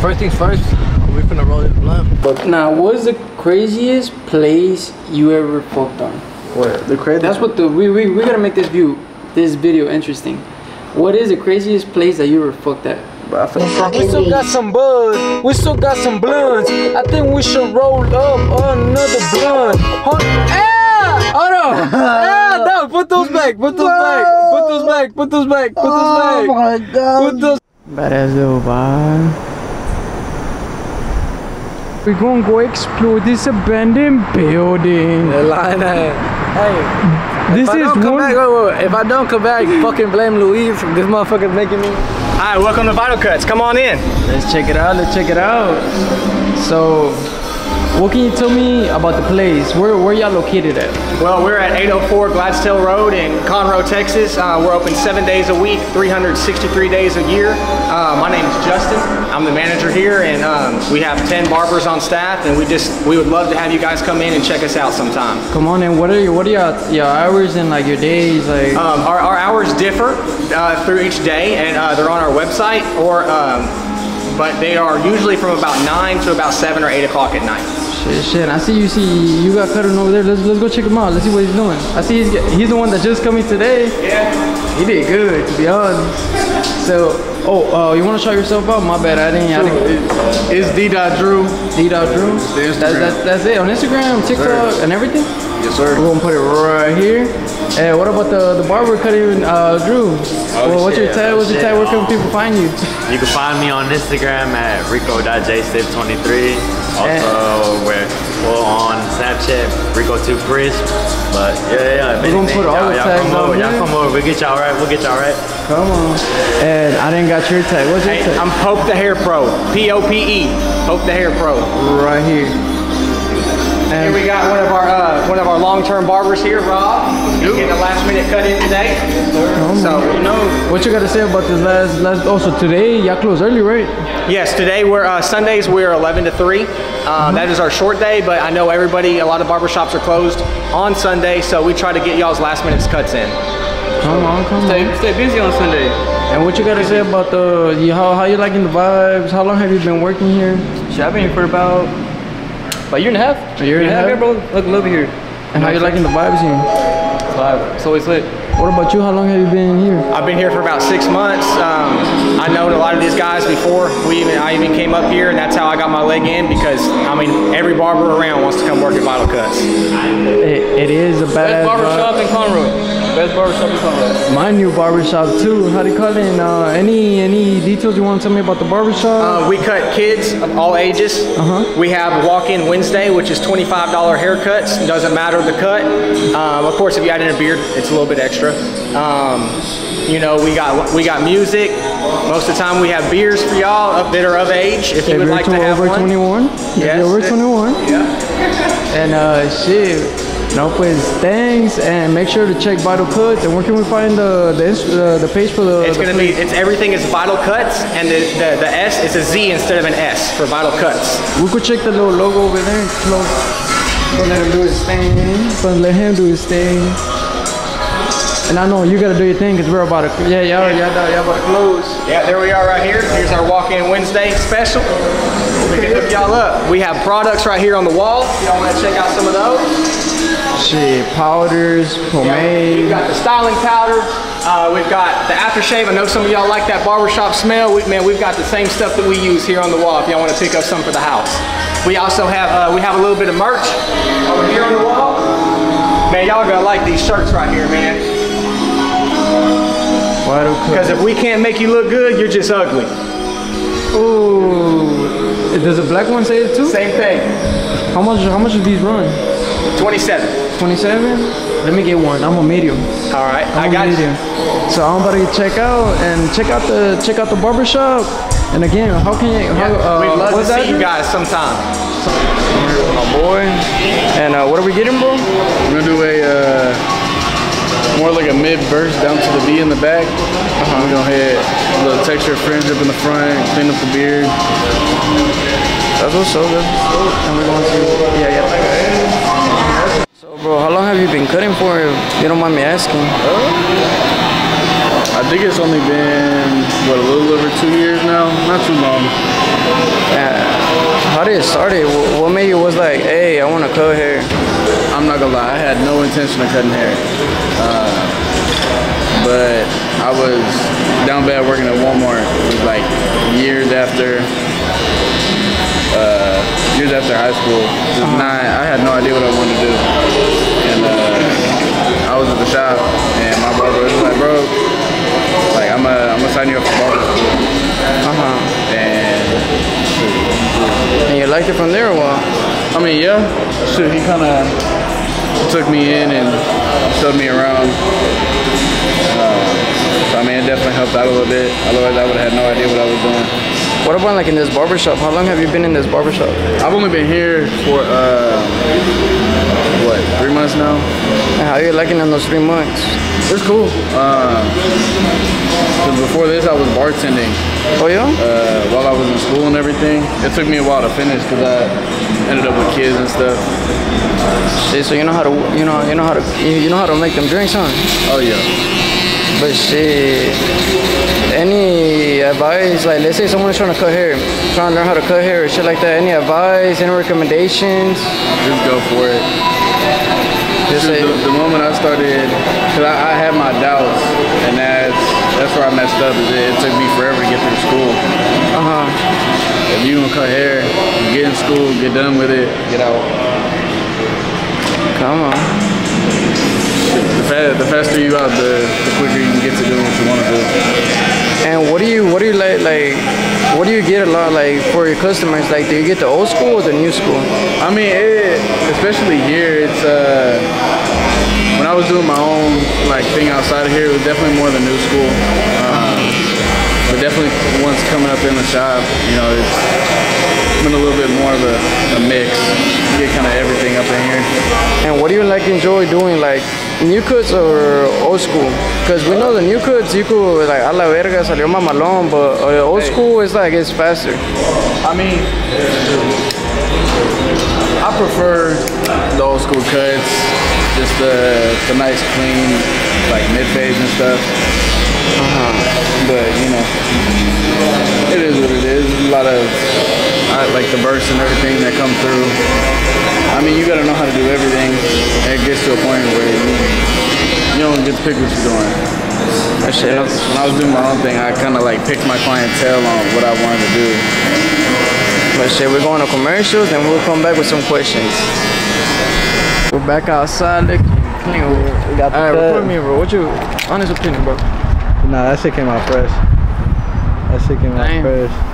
First things first, we finna roll this blunt. Now, what is the craziest place you ever fucked on? What? The crazy. That's what the we we, we gotta make this view this video interesting. What is the craziest place that you ever fucked at? We still got some bud, we still got some blunts. I think we should roll up another blunt. Hold, ah! Hold on! ah, no, put those back, put those back, put those back, put those back, put those back. Oh my god. Put those Badass little vibe. We gonna go explore this abandoned building. The line eh? Hey. This if I is don't come one. back, wait, wait, wait. if I don't come back, fucking blame Luis. This motherfucker's making me. All right, welcome to Vital Cuts. Come on in. Let's check it out. Let's check it out. So, what can you tell me about the place? Where where y'all located at? Well, we're at 804 Gladstone Road in Conroe, Texas. Uh, we're open seven days a week, 363 days a year. Uh, my name is Justin. I'm the manager here, and um, we have 10 barbers on staff, and we just we would love to have you guys come in and check us out sometime. Come on in. What are your what are your, your hours and like your days like? Um, our, our hours differ uh, through each day, and uh, they're on our website, or um, but they are usually from about 9 to about 7 or 8 o'clock at night. Shit, shit. I see you see you got cutting over there. Let's let's go check him out. Let's see what he's doing. I see he's he's the one that just coming today. Yeah. He did good to be honest. So, oh, uh, you want to shout yourself out? My bad. I didn't. I didn't. It's D. Drew. D. Dot Drew. That's, that's that's it on Instagram, TikTok, and everything. Yes, sir. We're gonna put it right here. And what about the the barber cutting, uh, Drew? well, what's your tag? oh, What's your shit. tag? Where can people find you? You can find me on Instagram at rico.jstip23. Also, we're well, on Snapchat, Rico2Crisp. But yeah, yeah, yeah. We're gonna put all y'all- the tags come on over, Y'all come over. We'll get y'all right. We'll get y'all right. Come on. And I didn't got your tag. What's your Hey, tag? I'm Pope the Hair Pro. P O P E. Pope the Hair Pro. right here. Here And we got one of our uh, one of our long-term barbers here, Rob. He's getting a last-minute cut in today. So you know, what you gotta say about this last last? Also today, y'all close early, right? yes, today we're uh, Sundays we're 11 to 3. Uh, that is our short day, but I know everybody, a lot of barbershops are closed on Sunday, so we try to get y'all's last-minute cuts in. Come on, come Stay, on. stay busy on Sunday. And what you gotta say about the how how you liking the vibes? How long have you been working here? Shit, I've been here for about, about a year and a half. A year and a half? here, bro. Look, love it here. And how you liking the vibes here? Vibe. It's always lit. What about you? How long have you been here? I've been here for about six months. Um, I known a lot of these guys before we even I even came up here, and that's how I got my leg in because I mean every barber around wants to come work at Vital Cuts. It, it is a Best bad barbershop in Conroe. Best barbershop in Conroe. My new barbershop too. How do you call it? Uh, any any details you want to tell me about the barbershop? Uh, we cut kids of all ages. Uh-huh. We have walk-in Wednesday, which is $25 haircuts. Doesn't matter the cut. Um, of course, if you add in a beard, it's a little bit extra. Um, you know, we got we got music. Most of the time, we have beers for y'all up that are of age. If you If would you're like to to have over one. 21, if Yes. you're over 21, Yeah. and uh, shit. No, pues thanks, and make sure to check Vital Cuts. And where can we find the the, inst- uh, the page for the? It's the gonna be, it's everything is Vital Cuts, and the, the, the S is a Z instead of an S for Vital Cuts. We could check the little logo over there. Close. Don't let him do his thing. Don't let him do his thing. And I know you gotta do your thing because we're about to. Yeah, y'all, y'all, y'all about to close. Yeah, there we are right here. Here's our walk-in Wednesday special. We can hook y'all up. We have products right here on the wall. Y'all wanna check out some of those. Shit, powders, pomade. We've pomade. got the styling powder. Uh, we've got the aftershave. I know some of y'all like that barbershop smell. We, man, we've got the same stuff that we use here on the wall if y'all want to pick up some for the house. We also have, uh, we have a little bit of merch over here on the wall. Man, y'all gonna like these shirts right here, man. Vital Because if we can't make you look good, you're just ugly. Ooh, does the black one say it too? Same thing. How much? How much do these run? 27. 27. Let me get one. I'm a medium. All right, I I'm a got you. medium. So I'm about to check out and check out the check out the barbershop. And again, how can you? How, uh, We'd love to what's see you guys sometime. My boy. And uh, what are we getting, bro? We're gonna do a uh, more like a mid burst down to the V in the back. Uh-huh. We're gonna hit a little texture fringe up in the front, clean up the beard. That's what's so good. And we're going to yeah yeah. So bro, how long have you been cutting for? If you don't mind me asking. I think it's only been what a little over two years now. Not too long. How did it start? It? What made you was like, hey, I want to cut hair? I'm not gonna lie, I had no intention of cutting hair. Uh, but I was down bad working at Walmart. It was like years after, uh, years after high school. Just not, I had no idea what I wanted to do. And uh, I was at the shop, and my barber was like, bro, like I'm gonna, I'm gonna sign you up for barber school. Uh huh. And And you liked it from there or what? I mean, yeah, shit, he kind of took me in and showed me around. Uh, so, I mean, it definitely helped out a little bit. Otherwise, I would have had no idea what I was doing. What about like in this barbershop? How long have you been in this barbershop? I've only been here for, uh, what, three months now? And how you liking in those three months? It's cool. 'cause before this, I was bartending Oh yeah? uh, while I was in school and everything. It took me a while to finish because I ended up with kids and stuff. Shit, so you know how to you know you know how to you, you know how to make them drinks, huh? Oh, yeah. But shit, any advice? Like, let's say someone's trying to cut hair, trying to learn how to cut hair or shit like that. Any advice? Any recommendations? Just go for it. Just Shoot, say, the, the moment I started, because I, I had my doubts, and that's that's where I messed up. Is it, it took me forever to get through school. uh huh. If you gonna cut hair, get in school, get done with it, get out. Come on. The, fa- the faster you out, the, the quicker you can get to doing what you want to do. And what do you what do you like like? What do you get a lot like for your customers? Like, do you get the old school or the new school? I mean, it, especially here, it's uh, when I was doing my own like thing outside of here, it was definitely more the new school. Um, but definitely once coming up in the shop, you know, it's been a little bit more of a, a mix. You get kind of everything up in here. And what do you like enjoy doing, like new cuts or old school? Because we know the new cuts, you could like a la verga salió mamalón, but uh, old school is like it's faster. I mean, I prefer the old school cuts, just the, the nice clean, like mid fades and stuff. But you know, it is what it is. A lot of I like the bursts and everything that come through. I mean, you gotta know how to do everything. And it gets to a point where you, you don't get to pick what you're doing. That shit, no- When I was doing my own thing, I kind of like picked my clientele on what I wanted to do. But shit, we're going to commercials and we'll come back with some questions. We're back outside. Look, clean. We got the All right, cut. report me, bro. What you honest opinion, bro? Nah, that shit came out fresh. That shit came Damn. out fresh.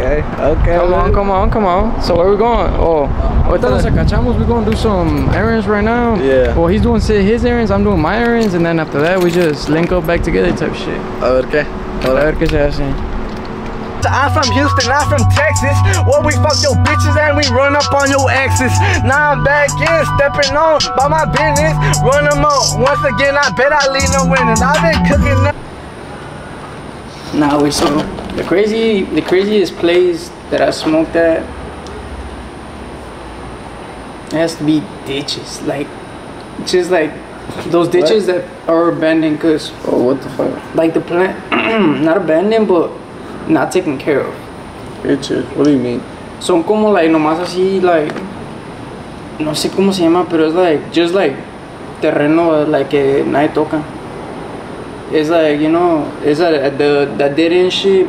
Okay, okay. Come on, come on, come on. So where we going? Oh, ahorita nos acachamos. We're gonna do some errands right now. Yeah. Well, he's doing his errands, I'm doing my errands, and then after that we just link up back together type shit. A ver qué. A ver qué se hace. I'm from Houston, I'm from Texas. Where we fuck your bitches and we run up on your exes. Now I'm back in, stepping on by my business. Run them up. Once again, I bet I leave no winning. I've been cooking up. Nah, we so the crazy, the craziest place that I smoked at it has to be ditches, like just like those ditches that are abandoned, cause Oh, what the fuck? like the plant, not abandoned, but not taken care of. Bitches. What do you mean? Son como like nomás así like no sé cómo se llama, pero es like just like terreno like que nadie toca. It's like you know, it's like the the dead end shit.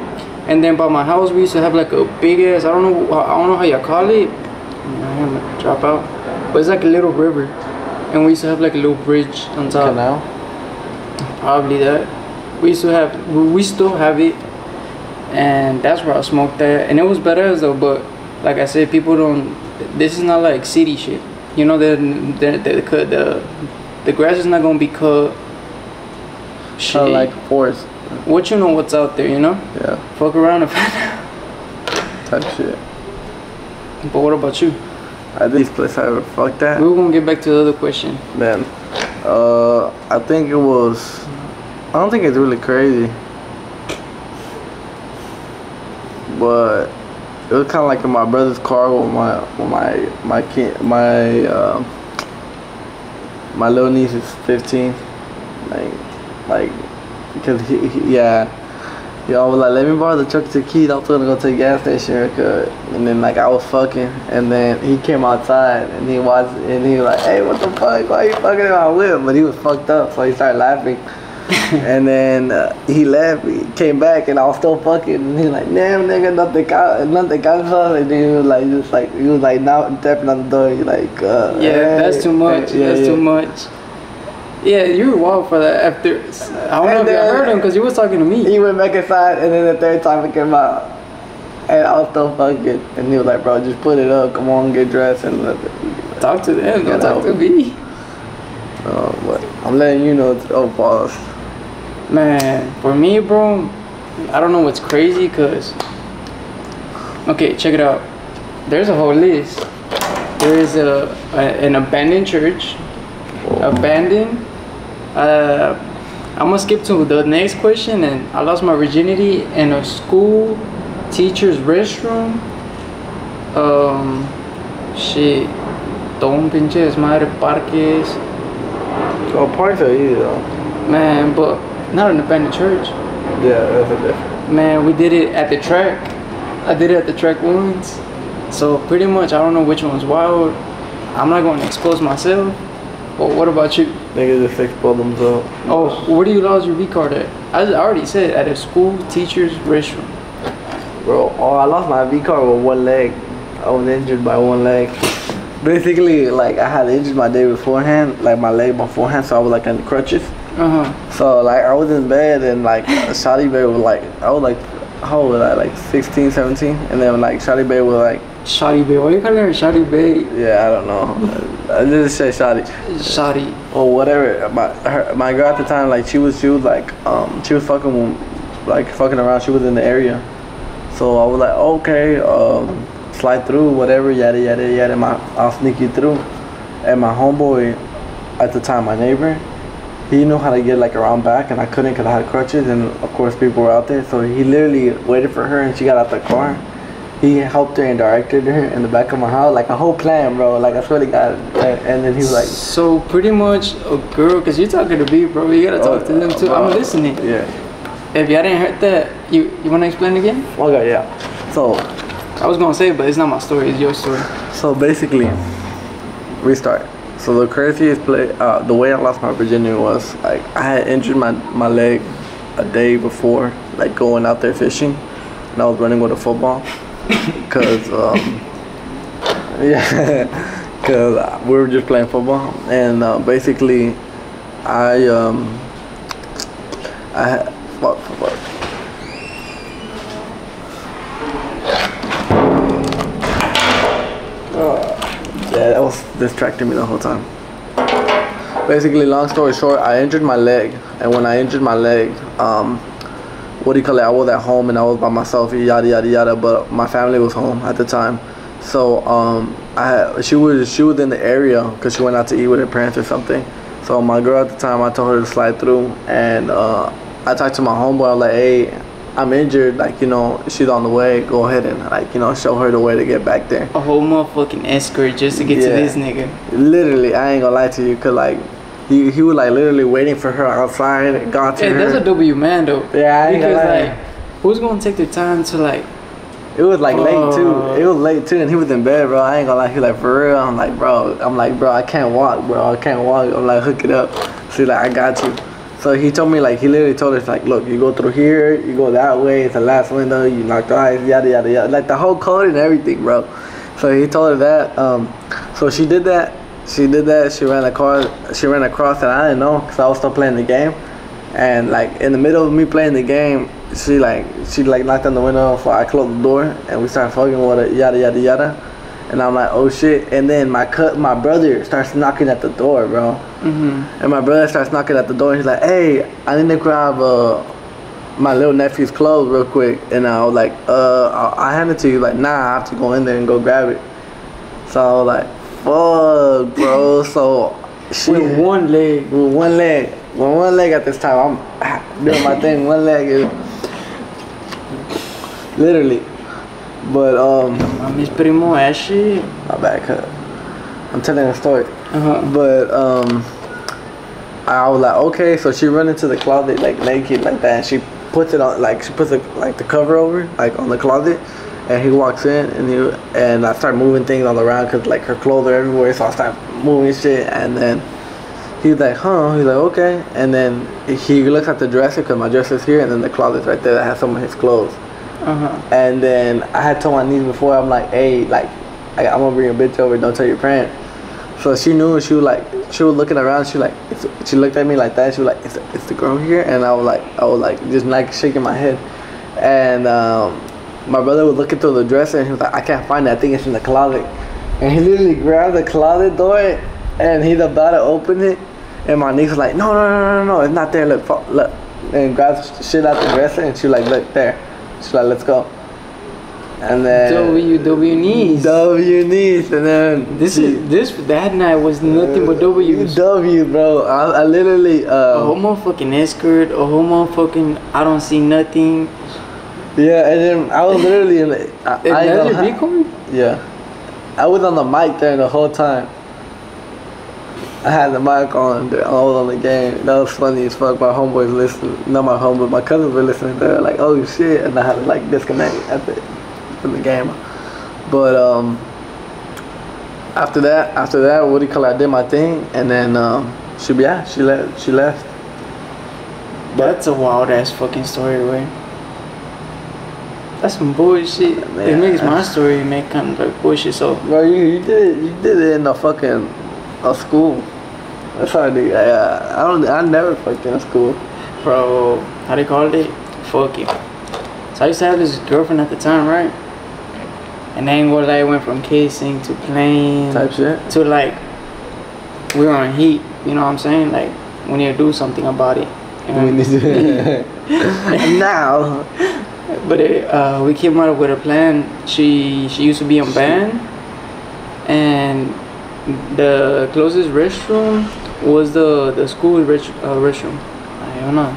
And then by my house we used to have like a big ass. I don't know. I don't know how you call it. I'm gonna drop out. But it's like a little river, and we used to have like a little bridge on top. Canal. Probably that. We used to have. we- still have it, and that's where I smoked at. And it was better though. But like I said, people don't. This is not like city shit. You know, the the the the, the, the grass is not gonna be cut. Shit. Kind of like forest. what you know what's out there, you know? Yeah. Fuck around and find out. Type shit. But what about you? I this place I ever fucked at. We were gonna get back to the other question. Man, uh, I think it was. I don't think it's really crazy, but it was kind of like in my brother's car with my with my my kid my uh, my little niece is 15. Like like because he, he yeah. He always like, let me borrow the truck to key. I was gonna go to the gas station real quick. And then like I was fucking, and then he came outside and he was and he was like, hey, what the fuck? Why you fucking in my whip? But he was fucked up, so he started laughing. and then uh, he left. He came back, and I was still fucking. And he was like, "Damn, nigga, nothing got, nothing got her." And then he was like, just like he was like now tapping on the door. He like, uh, Yeah, that's too much. Yeah, that's yeah. too much. Yeah, you were wild for that. After I don't know if you heard him because he was talking to me. He went back inside, and then the third time it came out, and I was still fucking. And he was like, "Bro, just put it up. Come on, get dressed." And let it. Talk to them. Don't talk to me. Uh, but I'm letting you know. It's, oh, pause. Man, for me, bro, I don't know what's crazy because. Okay, check it out. There's a whole list. There is a, a an abandoned church, abandoned. Uh, I'm gonna skip to the next question. And I lost my virginity in a school teacher's restroom. Um, shit. Don pinche desmadre parques. Oh, parks are easy though. Man, but not in an abandoned church. Yeah, that's a different. Man, we did it at the track. I did it at the track once. So pretty much, I don't know which one's wild. I'm not going to expose myself. But what about you? Niggas just explode themselves. Oh, where do you lose your V card at? I I already said at a school teacher's restroom. Bro, oh, I lost my V card with one leg. I was injured by one leg. Basically, like I had injured my day beforehand, like my leg beforehand, so I was like on crutches. Uh huh. So like I was in bed and like Shotty Bay was like I was like how old was I like 16, 17, and then like Shotty Bay was like Shotty Bay. Why you calling her Shotty Bay? yeah I don't know. I just say Shotty. Shotty. or whatever. My her, my girl at the time, like she was she was like um she was fucking like fucking around. She was in the area, so I was like okay, um slide through whatever yada yada yada. My I'll sneak you through, and my homeboy at the time, my neighbor. He knew how to get like around back, and I couldn't because I had crutches, and of course people were out there. So he literally waited for her, and she got out the car. He helped her and directed her in the back of my house, like a whole plan, bro. Like I swear to God. And then he was like, So pretty much a girl, cause you're talking to me, bro. You gotta talk to them too. I'm listening. Yeah. If y'all didn't hear that, you you wanna explain again? Okay, yeah. So, I was gonna say, but it's not my story. It's your story. so basically, restart. So the craziest play, uh, the way I lost my virginity was like I had injured my my leg a day before, like going out there fishing, and I was running with a football, cause um, yeah, cause we were just playing football, and uh, basically, I um, I fuck fuck. Yeah, that was distracting me the whole time. Basically, long story short, I injured my leg, and when I injured my leg, um, what do you call it? I was at home and I was by myself, yada yada yada. But my family was home at the time, so um, I had, she was she was in the area because she went out to eat with her parents or something. So my girl at the time, I told her to slide through, and uh, I talked to my homeboy. I was like, "Hey, I'm injured. Like, you know, she's on the way. Go ahead and like, you know, show her the way to get back there." A whole motherfucking escort just to get to this nigga. Literally, I ain't gonna lie to you, cause like he, he was like literally waiting for her outside, got to Hey, her. that's a W man though. Yeah, because gonna like, who's gonna take the time to like? it was like late too. Uh. It was late too, and he was in bed, bro. I ain't gonna lie. He was like for real. I'm like, bro. I'm like, bro. I can't walk, bro. I can't walk. I'm like, hook it up. See, like, I got you. So he told me like he literally told us like, look, you go through here, you go that way. It's the last window. You knock the eyes, yada yada yada. Like the whole code and everything, bro. So he told her that. Um, so she did that. She did that. She ran across. She ran across, and I didn't know because I was still playing the game. And like in the middle of me playing the game, she like she like knocked on the window, so I closed the door and we started fucking with it, yada yada yada. And I'm like, oh shit. And then my cut, my brother starts knocking at the door, bro. And my brother starts knocking at the door. And he's like, hey, I need to grab uh my little nephew's clothes real quick. And I was like, uh, I'll, I'll hand it to you. Like, nah, I have to go in there and go grab it. So I was like, fuck, bro. so she With one leg. with one leg, with one leg at this time, I'm doing my thing. One leg is literally, but um, Mis primo shit. my back cut. I'm telling a story, Uh-huh. but um, I was like, okay. So she run into the closet like naked like that, and she puts it on like she puts it like the cover over like on the closet, and he walks in and he and I start moving things all around because like her clothes are everywhere, so I start moving shit, and then he's like, huh? He's like, okay, and then he looks at the dresser because my dresser's here, and then the closet's right there that has some of his clothes. Uh-huh. And then I had told my niece before, I'm like, hey, like, I, I'm gonna bring a bitch over, don't tell your parents. So she knew, she was like, she was looking around, she like, it's, she looked at me like that, she was like, it's, it's the girl here? And I was like, I was like, just like shaking my head. And um, my brother was looking through the dresser and he was like, I can't find it, I think it's in the closet. And he literally grabbed the closet door and he's about to open it. And my niece was like, no, no, no, no, no, it's not there, look, look. And grabs shit out the dresser and she was like, look, there. She's like, let's go. And then W knees. W niece, and then This she- is this that night was nothing but W's. W, bro. I, I literally, A uh, whole motherfucking escort, a whole motfucking I don't see nothing. Yeah, and then I was literally in the, I, I ain't gonna your lie. record? Yeah, I was on the mic there the whole time. I had the mic on, I was on the game. That was funny as fuck. My homeboys listening, not my homeboys, my cousins were listening. They were like, "Oh shit!" and I had to like disconnect at the from the game. But um, after that, after that, what do you call it? I did my thing, and then um, she yeah, she left. She left. That's a wild ass fucking story, way. That's some bullshit. It makes my story make kind of like bullshit. So Bro, you, you did it, you did it in a fucking a school. That's how I do. I, I don't. I never fucked in a school. bro, how they called it? Fuck it. So I used to have this girlfriend at the time, right? And then what I went from kissing to playing Type shit. to like we were on heat. You know what I'm saying? Like we need to do something about it. you know? We need to. now. But it, uh, we came up with a plan. She she used to be on band, and the closest restroom was the the school rest, uh, restroom. I don't know.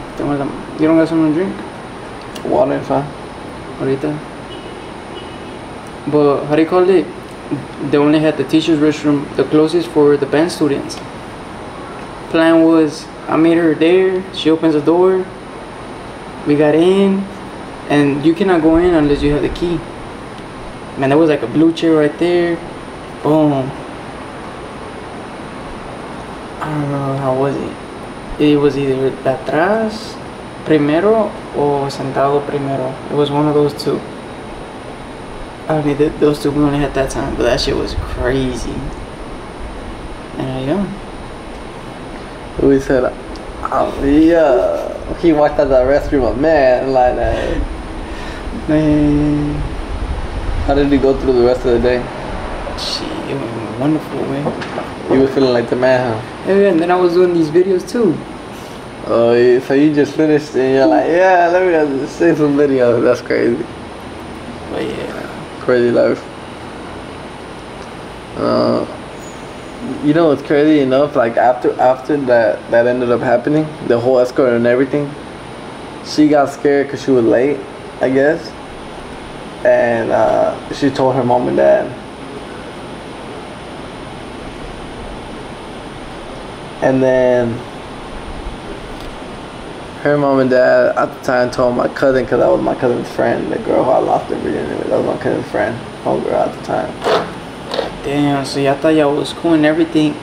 You don't got something to drink? Water fine. Ahorita. But how do you call it? They only had the teacher's restroom, the closest for the band students. Plan was I meet her there. She opens the door. We got in, and you cannot go in unless you have the key. Man, there was like a blue chair right there. Boom. I don't know how was it. It was either atrás primero or sentado primero. It was one of those two. I mean, th- those two we only had that time, but that shit was crazy. And I. We said, oh, yeah. He walked out of the restroom, a man like that. Man, How did he go through the rest of the day? shit, it was wonderful, man. You was feeling like the man, huh? Yeah, and then I was doing these videos too. Oh, yeah, so you just finished and you're like, yeah, let me see some videos. That's crazy. But yeah, Crazy life. Uh, you know what's crazy enough? Like after after that that ended up happening, the whole escort and everything. She got scared because she was late, I guess, and uh, she told her mom and dad. And then her mom and dad at the time told my cousin, because that was my cousin's friend, the girl who I lost her virginity with. That was my cousin's friend, homegirl at the time. Damn, so ya está, ya was cool and everything.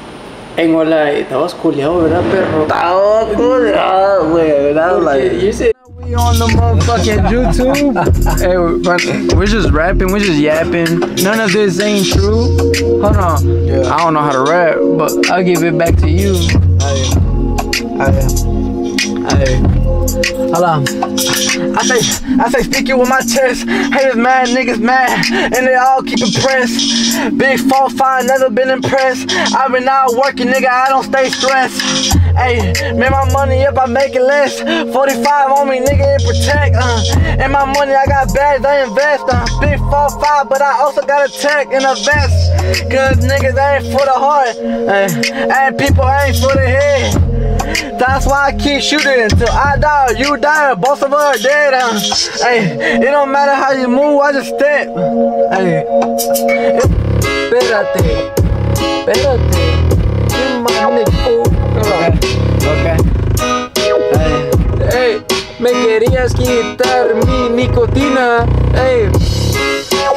Ain't gonna hola, estabas culiado, ¿verdad, perro? Estaba culiado, güey. That was Porque like, you said we on the motherfucking YouTube. hey, we're, we're just rapping, we're just yapping. None of this ain't true. Hold on. Yeah. I don't know how to rap, but I'll give it back to you. Hold on. I say, I say, speaking with my chest. Haters mad, niggas mad, and they all keep impressed. Big four five, never been impressed. I've been out working, nigga, I don't stay stressed. Hey, man, my money up, I make it less. 45 on me, nigga, it protect. Uh, and my money, I got bags, I invest. Uh, big four five, but I also got a tech and a vest. Cause niggas ain't for the heart, uh, and people ain't for the head. That's why I keep shooting until I die, you die, both of us are dead. Hey, it don't matter how you move, I just step. Hey, Espérate. Espérate. You my nigga fool. On. Okay. hey, me querías quitar mi nicotina. Ey,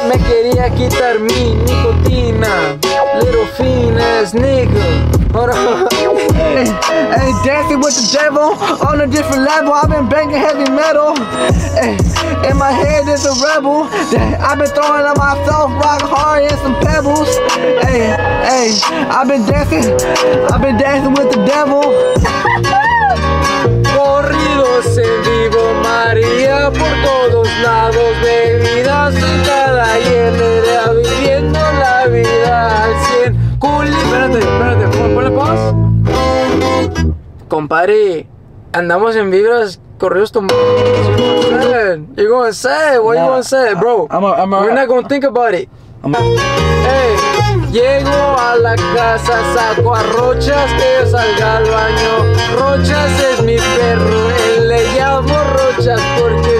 me quería quitar mi nicotina. Little fiend ass nigga. Hold on. Hey, hey, dancing with the devil on a different level. I've been banging heavy metal. Hey, in my head is a rebel. I've been throwing on myself rock hard and some pebbles. Hey, hey, I've been dancing. I've been dancing with the devil. Por todos lados, cada hielera, viviendo la vida al 100. Cool. Espérate, espérate, pon- ponle pause. Compadre, andamos en vibras, corridos tomados. You gonna say? What you gonna say, bro? I'm a- I'm a- We're not gonna think about it. Ey, llego a la casa, saco a Rochas que salga al baño. Rochas es mi perro, él le llamo Rochas porque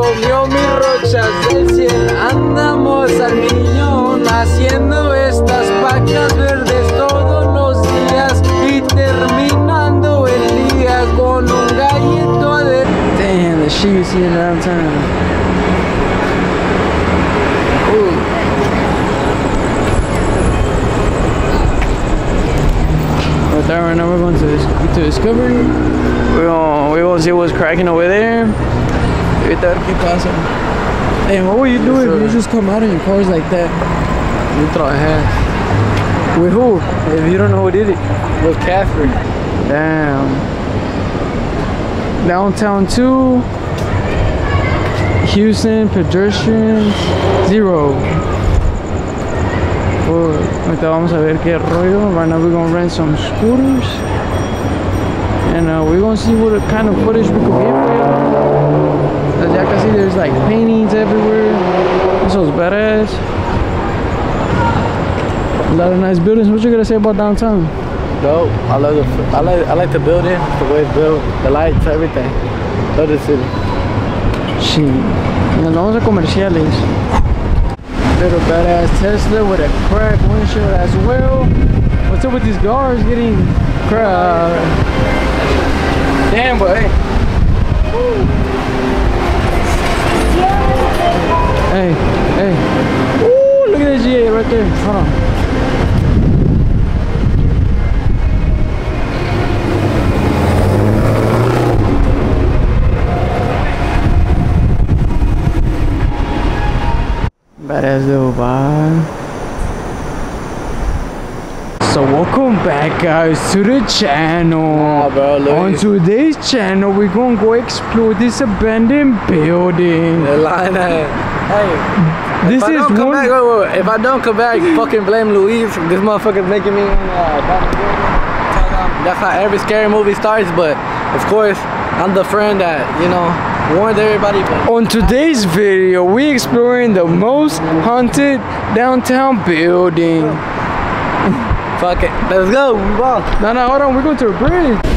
comió mis rochas del cielo. Andamos al millón haciendo estas vacas verdes todos los días y terminando el día con un gallito de. Damn, the shit you see in downtown. Right there, now we're going to, to Discovery. We're gonna, we're gonna see what's cracking over there. Ahorita a ver qué pasa. Hey, what would you do if you just come out in your cars like that? You throw a half. With who? If you don't know who did it, With Catherine. Damn. Downtown 2. Houston, pedestrians, zero. Well, ahorita vamos a ver qué rollo. Right now we're gonna rent some scooters. And uh, we're gonna see what kind of footage we can get for you. As y'all can see, there's like paintings everywhere. This was badass. A lot of nice buildings. What you gonna say about downtown? Dope. I love the. I like. I like the building. The way it's built. The lights. Everything. Love the city. Sí. Nos vamos a comerciales. Little badass Tesla with a cracked windshield as well. What's up with these cars getting cracked? Damn, boy. Hey, Hold on. Badass little vibe. So welcome back guys to the channel. bro, On today's channel we're gonna go explore this abandoned building. The line. Hey. This if I don't come back, wait, wait, wait. if I don't come back, fucking blame Luis. This motherfucker's making me. Uh. That's how every scary movie starts. But of course, I'm the friend that you know warned everybody. On today's video, we exploring the most haunted downtown building. fuck it, let's go. No, no, hold on, we're going to a bridge.